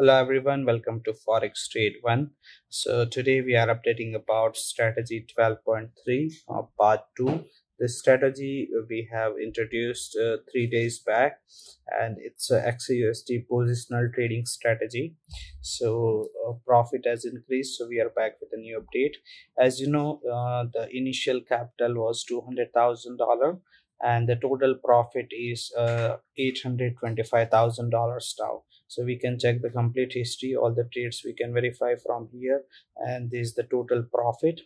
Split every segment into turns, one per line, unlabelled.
Hello everyone, welcome to Forex Trade 1. So today we are updating about strategy 12.3 uh, part 2. This strategy we have introduced uh, 3 days back and it's a XAUUSD positional trading strategy. So uh, profit has increased so we are back with a new update. As you know uh, the initial capital was $200,000 and the total profit is uh, $825,000 now. So we can check the complete history all the trades we can verify from here and this is the total profit.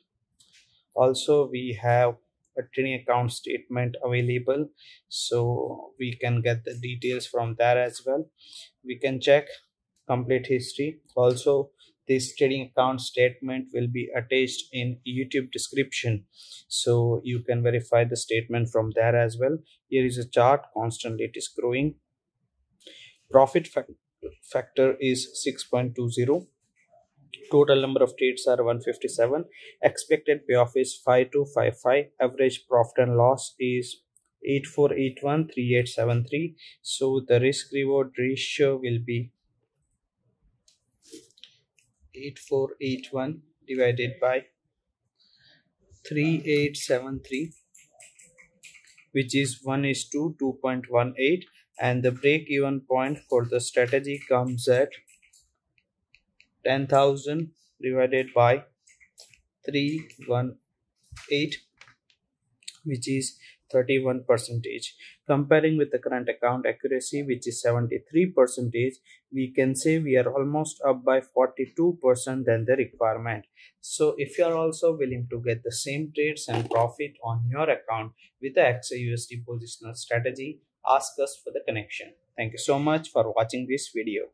Also we have a trading account statement available so we can get the details from there as well. We can check complete history. Also this trading account statement will be attached in youtube description. So you can verify the statement from there as well. Here is a chart constantly it is growing. Profit factor is 6.20 total number of trades are 157 expected payoff is 5255 average profit and loss is 84813873 so the risk reward ratio will be 8481 divided by 3873 which is 1 is to 2.18 and the break even point for the strategy comes at 10,000 divided by 318 which is 31 percentage comparing with the current account accuracy which is 73 percentage we can say we are almost up by 42 percent than the requirement so if you are also willing to get the same trades and profit on your account with the XAUUSD positional strategy ask us for the connection. Thank you so much for watching this video.